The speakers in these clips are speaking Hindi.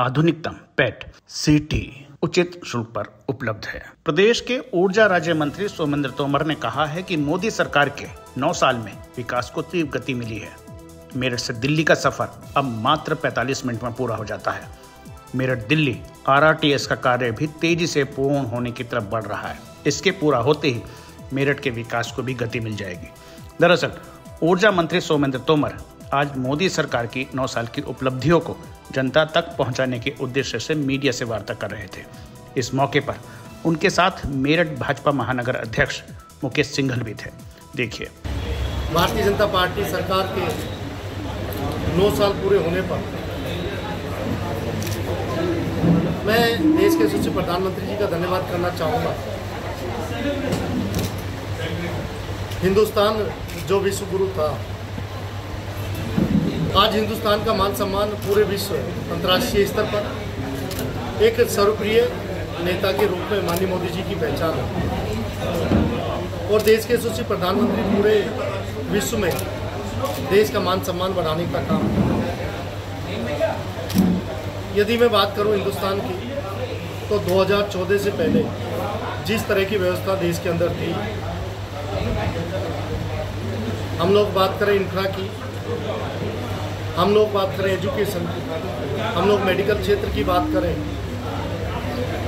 आधुनिकतम पेट सीटी उचित शुल्क पर उपलब्ध है। प्रदेश के ऊर्जा राज्य मंत्री सोमेंद्र तोमर ने कहा है कि मोदी सरकार के नौ साल में विकास को तीव्र गति मिली है। मेरठ से दिल्ली का सफ़र अब मात्र 45 मिनट में पूरा हो जाता है। मेरठ दिल्ली आर का कार्य भी तेज़ी से पूर्ण होने की तरफ़ बढ़ रहा है। इसके पूरा होते ही मेरठ के विकास को भी गति मिल जाएगी। दरअसल ऊर्जा मंत्री सोमेंद्र तोमर आज मोदी सरकार की नौ साल की उपलब्धियों को जनता तक पहुँचाने के उद्देश्य से मीडिया से वार्ता कर रहे थे। इस मौके पर उनके साथ मेरठ भाजपा महानगर अध्यक्ष मुकेश सिंघल भी थे। देखिए। भारतीय जनता पार्टी सरकार के नौ साल पूरे होने पर मैं देश के यशस्वी प्रधानमंत्री जी का धन्यवाद करना चाहूँगा। हिंदुस्तान जो विश्व गुरु था आज हिंदुस्तान का मान सम्मान पूरे विश्व अंतर्राष्ट्रीय स्तर पर एक सर्वप्रिय नेता के रूप में माननीय मोदी जी की पहचान है। और देश के यशस्वी प्रधानमंत्री पूरे विश्व में देश का मान सम्मान बढ़ाने का काम यदि मैं बात करूँ हिंदुस्तान की तो 2014 से पहले जिस तरह की व्यवस्था देश के अंदर थी, हम लोग बात करें इंफ्रा की हम लोग बात करें एजुकेशन की, हम लोग मेडिकल क्षेत्र की बात करें,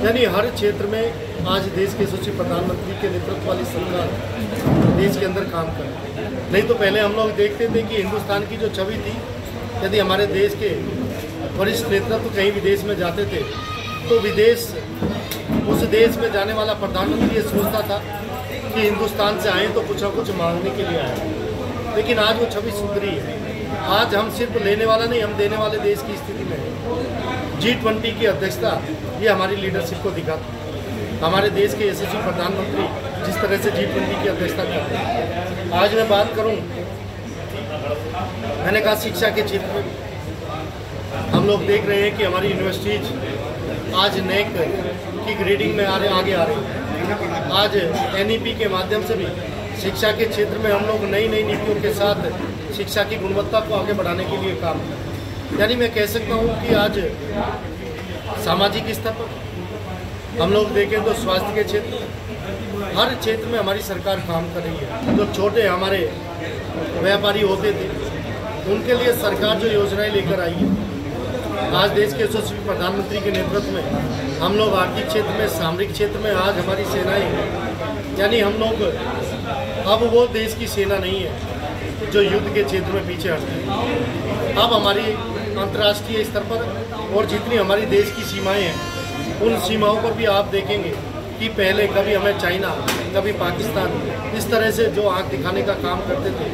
यानी हर क्षेत्र में आज देश के सचिव प्रधानमंत्री के नेतृत्व वाली सरकार देश के अंदर काम करे नहीं तो पहले हम लोग देखते थे कि हिंदुस्तान की जो छवि थी, यदि हमारे देश के वरिष्ठ नेतृत्व कहीं विदेश में जाते थे तो विदेश, उस देश में जाने वाला प्रधानमंत्री ये सोचता था कि हिंदुस्तान से आए तो कुछ ना कुछ मांगने के लिए आए। लेकिन आज वो छवि सुधरी है। आज हम सिर्फ़ लेने वाला नहीं, हम देने वाले देश की स्थिति में जी ट्वेंटी की अध्यक्षता, ये हमारी लीडरशिप को दिखाती हमारे देश के यशस्वी प्रधानमंत्री जिस तरह से जी ट्वेंटी की अध्यक्षता करते हैं। आज मैं बात करूँ, मैंने कहा शिक्षा के क्षेत्र में हम लोग देख रहे हैं कि हमारी यूनिवर्सिटीज आज नेक की ग्रेडिंग में आ रहे आगे आ रही है। आज एनईपी के माध्यम से भी शिक्षा के क्षेत्र में हम लोग नई नई नीतियों के साथ शिक्षा की गुणवत्ता को आगे बढ़ाने के लिए काम यानी मैं कह सकता हूँ कि आज सामाजिक स्तर पर हम लोग देखें तो स्वास्थ्य के क्षेत्र हर क्षेत्र में हमारी सरकार काम कर रही है। जो छोटे हमारे व्यापारी होते थे, उनके लिए सरकार जो योजनाएँ लेकर आई है, आज देश के यशस्वी प्रधानमंत्री के नेतृत्व में हम लोग आर्थिक क्षेत्र में, सामरिक क्षेत्र में आज हमारी सेनाएँ यानी हम लोग अब वो देश की सेना नहीं है, जो युद्ध के क्षेत्र में पीछे हटते हैं। अब हमारी अंतर्राष्ट्रीय स्तर पर और जितनी हमारी देश की सीमाएँ हैं, उन सीमाओं पर भी आप देखेंगे कि पहले कभी हमें चाइना, कभी पाकिस्तान, इस तरह से जो आँख दिखाने का काम करते थे,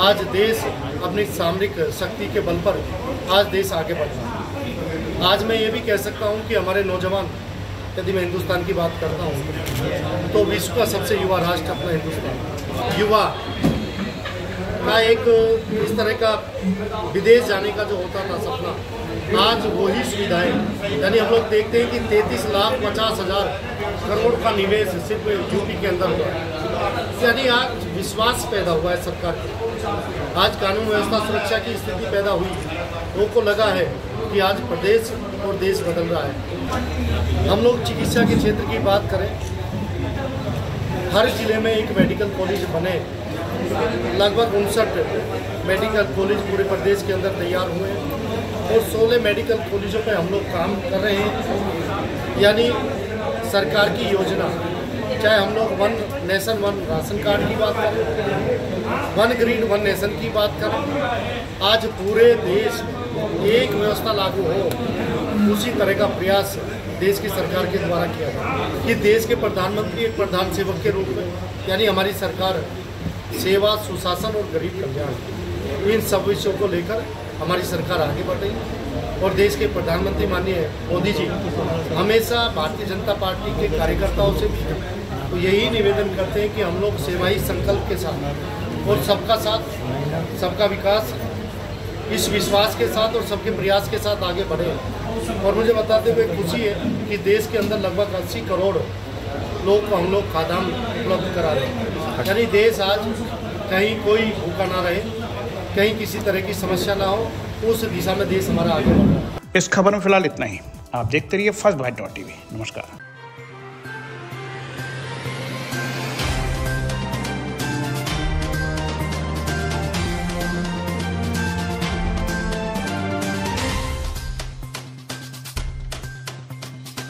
आज देश अपनी सामरिक शक्ति के बल पर आज देश आगे बढ़ रहा आज मैं ये भी कह सकता हूँ कि हमारे नौजवान, यदि मैं हिंदुस्तान की बात करता हूँ तो विश्व का सबसे युवा राष्ट्र अपना हिंदुस्तान। युवा का एक, इस तरह का विदेश जाने का जो होता था सपना, आज वही सुविधाएँ। यानी हम लोग देखते हैं कि तैंतीस लाख पचास हज़ार करोड़ का निवेश सिर्फ़ यूपी के अंदर हुआ। यानी आज विश्वास पैदा हुआ है सरकार के आज कानून व्यवस्था सुरक्षा की स्थिति पैदा हुई। लोगों को लगा है कि आज प्रदेश और देश बदल रहा है। हम लोग चिकित्सा के क्षेत्र की बात करें हर ज़िले में एक मेडिकल कॉलेज बने। लगभग उनसठ मेडिकल कॉलेज पूरे प्रदेश के अंदर तैयार हुए और सोलह मेडिकल कॉलेजों पे हम लोग काम कर रहे हैं। यानी सरकार की योजना, चाहे हम लोग one nation one ration card की बात करें, वन ग्रीन वन नेशन की बात करें, आज पूरे देश एक व्यवस्था लागू हो, उसी तरह का प्रयास देश की सरकार के द्वारा किया था। कि देश के प्रधानमंत्री, एक प्रधान सेवक के रूप में, यानी हमारी सरकार सेवा, सुशासन और गरीब कल्याण। इन सब विषयों को लेकर हमारी सरकार आगे बढ़ रही है। और देश के प्रधानमंत्री माननीय मोदी जी, हमेशा भारतीय जनता पार्टी के कार्यकर्ताओं से तो यही निवेदन करते हैं कि हम लोग सेवाई संकल्प के साथ और सबका साथ, सबका विकास इस विश्वास के साथ और सबके प्रयास के साथ आगे बढ़े। और मुझे बताते हुए खुशी है कि देश के अंदर लगभग अस्सी करोड़ लोग को हम लोग खादान उपलब्ध करा रहे हैं। यानी देश आज कहीं कोई भूखा ना रहे, कहीं किसी तरह की समस्या ना हो, उस दिशा में देश हमारा आगे बढ़ रहा है। इस खबर में फ़िलहाल इतना ही। आप देखते रहिए फ़र्स्ट बाइट डॉट टीवी। नमस्कार।